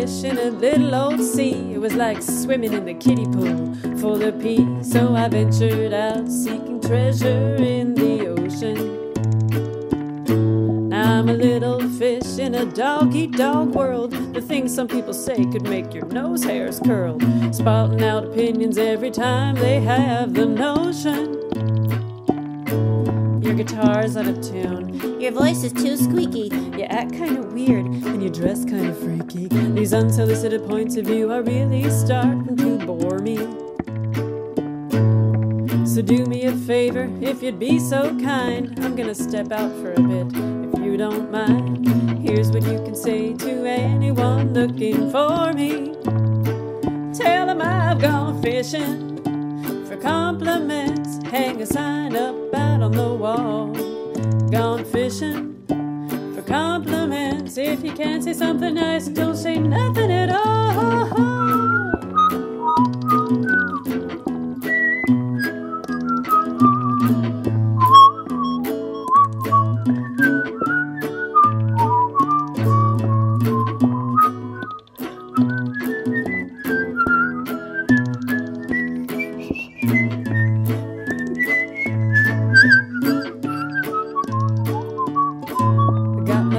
fish in a little old sea. It was like swimming in the kiddie pool full of pee. So I ventured out seeking treasure in the ocean. I'm a little fish in a dog eat dog world. The things some people say could make your nose hairs curl. Spouting out opinions every time they have the notion. Your guitar's out of tune. Your voice is too squeaky. You act kind of weird and you dress kind of freaky. These unsolicited points of view are really starting to bore me. So do me a favor if you'd be so kind. I'm gonna step out for a bit if you don't mind. Here's what you can say to anyone looking for me. Tell them I've gone fishing for compliments. Hang a sign up on the wall. Gone fishing for compliments. If you can't say something nice, don't say nothing at all.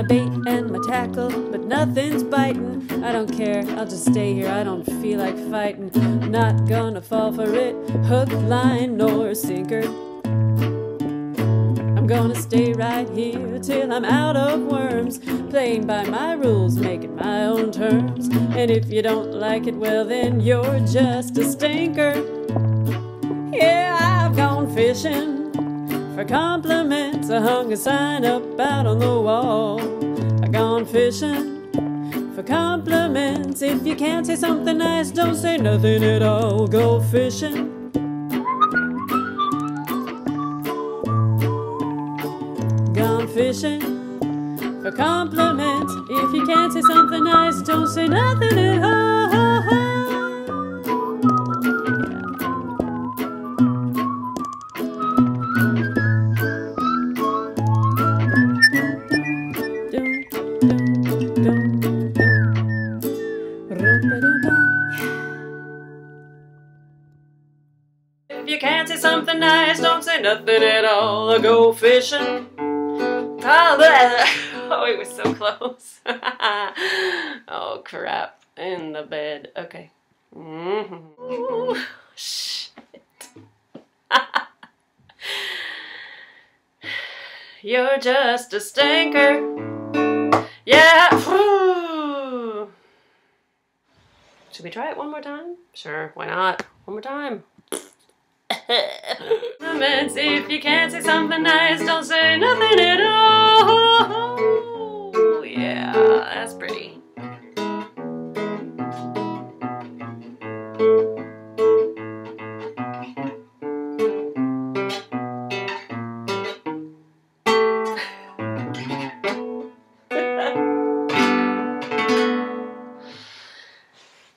My bait and my tackle, but nothing's biting. I don't care, I'll just stay here. I don't feel like fighting. Not gonna fall for it, hook, line, or sinker. I'm gonna stay right here till I'm out of worms. Playing by my rules, making my own terms. And if you don't like it, well, then you're just a stinker. Yeah, I've gone fishing for compliments. I hung a sign up out on the wall. I gone fishing for compliments. If you can't say something nice, don't say nothing at all. Go fishing. Gone fishing for compliments. If you can't say something nice, don't say nothing at all. If you can't say something nice, don't say nothing at all. Or go fishing. Ah. Oh, it was so close. oh, crap. In the bed. Okay. Ooh, shit. You're just a stinker. Yeah. Should we try it one more time? Sure, why not? One more time. Comments, if you can't say something nice, don't say nothing at all. Yeah, that's pretty.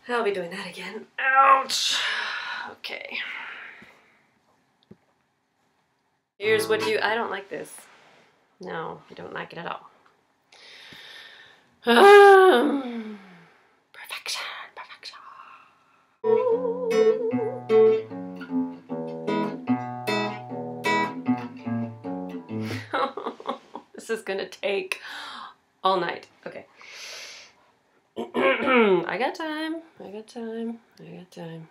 I'll be doing that again. Ouch. Okay. Here's what you. I don't like this. No, I don't like it at all. Um, perfection, perfection. this is gonna take all night. Okay. I got time. I got time. I got time.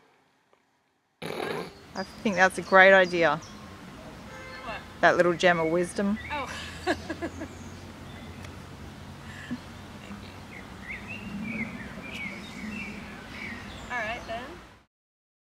I think that's a great idea. That little gem of wisdom. Oh.